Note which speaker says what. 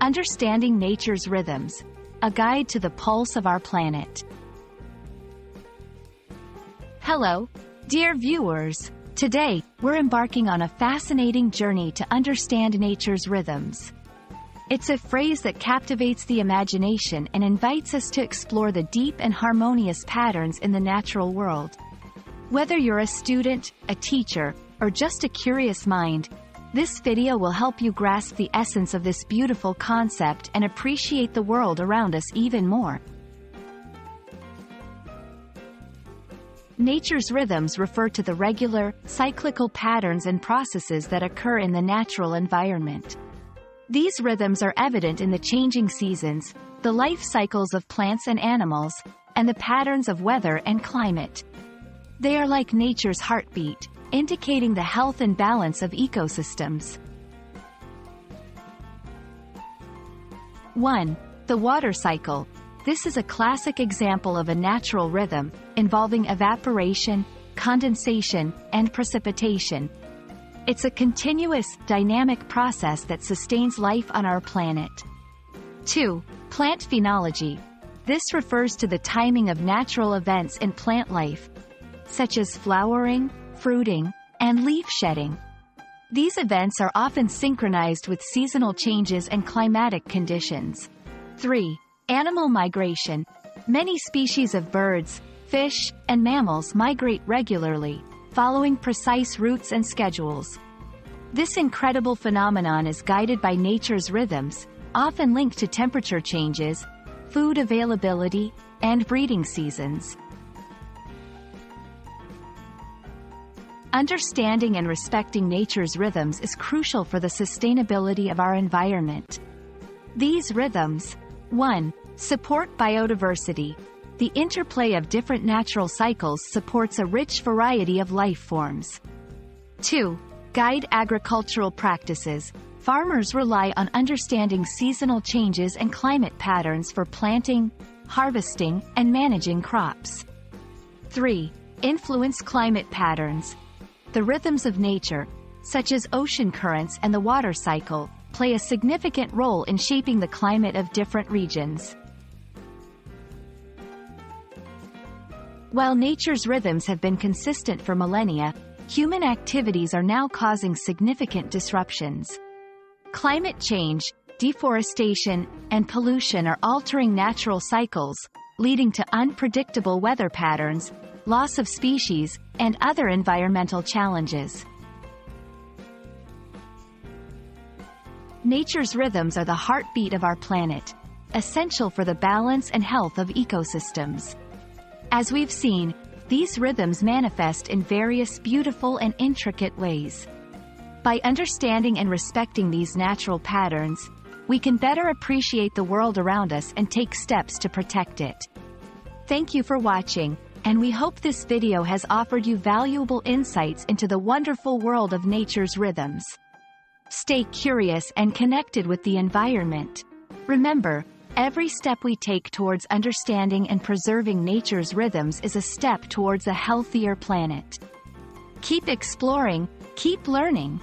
Speaker 1: Understanding Nature's Rhythms, a guide to the pulse of our planet. Hello, dear viewers. Today, we're embarking on a fascinating journey to understand nature's rhythms. It's a phrase that captivates the imagination and invites us to explore the deep and harmonious patterns in the natural world. Whether you're a student, a teacher, or just a curious mind, this video will help you grasp the essence of this beautiful concept and appreciate the world around us even more. Nature's rhythms refer to the regular, cyclical patterns and processes that occur in the natural environment. These rhythms are evident in the changing seasons, the life cycles of plants and animals, and the patterns of weather and climate. They are like nature's heartbeat, indicating the health and balance of ecosystems. 1. The water cycle. This is a classic example of a natural rhythm, involving evaporation, condensation, and precipitation. It's a continuous, dynamic process that sustains life on our planet. 2. Plant phenology. This refers to the timing of natural events in plant life, such as flowering, fruiting, and leaf shedding. These events are often synchronized with seasonal changes and climatic conditions. 3. Animal migration. Many species of birds, fish, and mammals migrate regularly, following precise routes and schedules. This incredible phenomenon is guided by nature's rhythms, often linked to temperature changes, food availability, and breeding seasons. Understanding and respecting nature's rhythms is crucial for the sustainability of our environment. These rhythms 1. Support biodiversity. The interplay of different natural cycles supports a rich variety of life forms. 2. Guide agricultural practices. Farmers rely on understanding seasonal changes and climate patterns for planting, harvesting, and managing crops. 3. Influence climate patterns. The rhythms of nature, such as ocean currents and the water cycle, play a significant role in shaping the climate of different regions. While nature's rhythms have been consistent for millennia, human activities are now causing significant disruptions. Climate change, deforestation, and pollution are altering natural cycles, leading to unpredictable weather patterns, loss of species, and other environmental challenges. Nature's rhythms are the heartbeat of our planet, essential for the balance and health of ecosystems. As we've seen, these rhythms manifest in various beautiful and intricate ways. By understanding and respecting these natural patterns, we can better appreciate the world around us and take steps to protect it. Thank you for watching and we hope this video has offered you valuable insights into the wonderful world of nature's rhythms. Stay curious and connected with the environment. Remember, every step we take towards understanding and preserving nature's rhythms is a step towards a healthier planet. Keep exploring, keep learning,